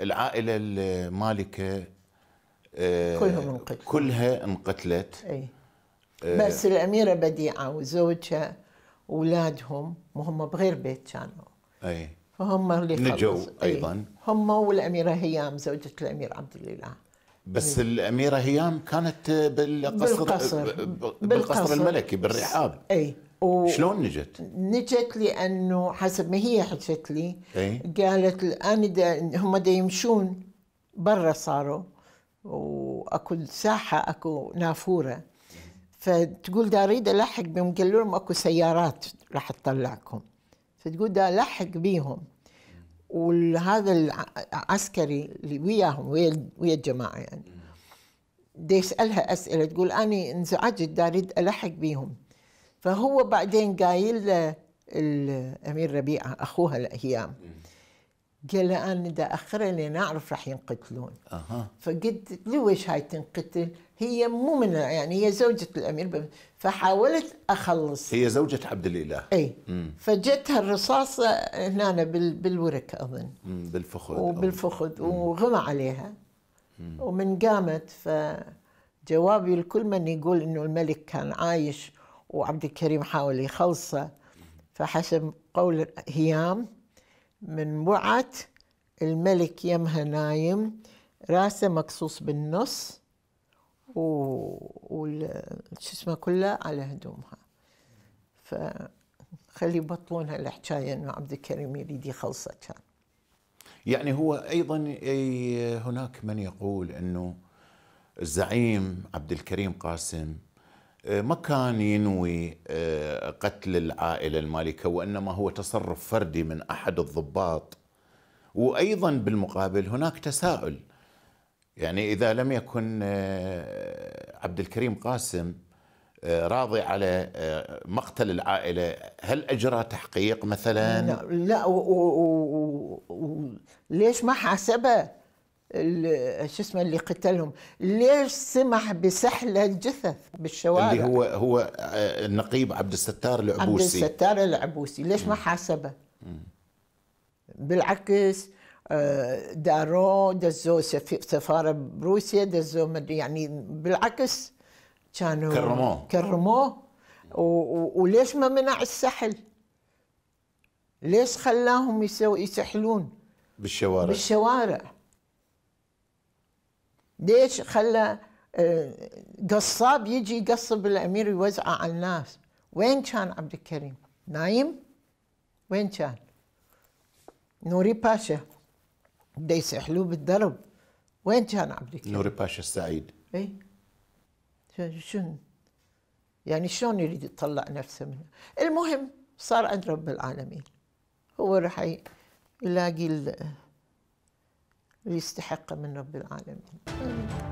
العائلة المالكة آه، كلهم انقتلوا. كلها انقتلت إي بس الأميرة بديعة وزوجها واولادهم وهم بغير بيت كانوا إي فهم اللي نجوا. أيضاً. هم والأميرة هيام زوجة الأمير عبد الإله بس الأميرة هيام كانت بالقصر بالقصر. بالقصر بالقصر. الملكي بالرحاب إي و... شلون نجت؟ نجت لأنه حسب ما هي حكت لي اي قالت الان دا هم دا يمشون برا صاروا وأكو ساحه أكو نافورة. فتقول دا أريد ألحق بهم قالوا لهم أكو سيارات راح تطلعكم. فتقول دا ألحق بيهم. وهذا العسكري اللي وياهم ويا ويا الجماعة يعني دا يسألها أسئلة تقول اني انزعجت دا أريد ألحق بيهم. فهو بعدين قايل له الامير ربيعه أخوها الأيام قال له أنا دا اخره لين أعرف راح ينقتلون. أها. فقلت ليش هاي تنقتل؟ هي مو من يعني هي زوجة الأمير فحاولت أخلص. هي زوجة عبد الإله. إي. فجتها الرصاصة هنا بال- بالورك أظن. مم، بالفخذ. وبالفخذ وغمى عليها. ومن قامت فجوابي لكل من يقول إنه الملك كان عايش وعبد الكريم حاول يخلصه فحسب قول هيام من وعت الملك يمها نايم رأسه مقصوص بالنص و... شو اسمه كله على هدومها. فخلي يبطلون هالحكايه إنه عبد الكريم يريد يخلصه كان. يعني هو أيضا هناك من يقول إنه الزعيم عبد الكريم قاسم ما كان ينوي قتل العائلة المالكة وإنما هو تصرف فردي من أحد الضباط. وأيضا بالمقابل هناك تساؤل. يعني إذا لم يكن آه، عبد الكريم قاسم آه، راضي على آه، مقتل العائلة هل أجرى تحقيق مثلا؟ لا لا و- و- و- ليش ما حاسبه؟ شو اسمه اللي قتلهم. ليش سمح بسحل الجثث بالشوارع؟ اللي هو هو آه، النقيب عبد الستار عبد العبوسي. الستار العبوسي. ليش ما حاسبه؟ بالعكس آه، دارو دزو سفارة بروسيا دزو يعني بالعكس كانوا كرموه. كرموه. وليش ما منع السحل؟ ليش خلاهم يسحلون؟ بالشوارع. بالشوارع. ليش خلى آه، قصاب يجي يقصب الأمير ويوزعه على الناس. وين كان عبد الكريم؟ نايم؟ وين كان؟ نوري باشا. بدا يسحلوه بالدرب وين كان عبد الكريم؟ نوري باشا السعيد. اي شنو يعني شلون يريد يطلع نفسه منه؟ المهم صار عند رب العالمين. هو راح يلاقي ال- اللي يستحقه من رب العالمين.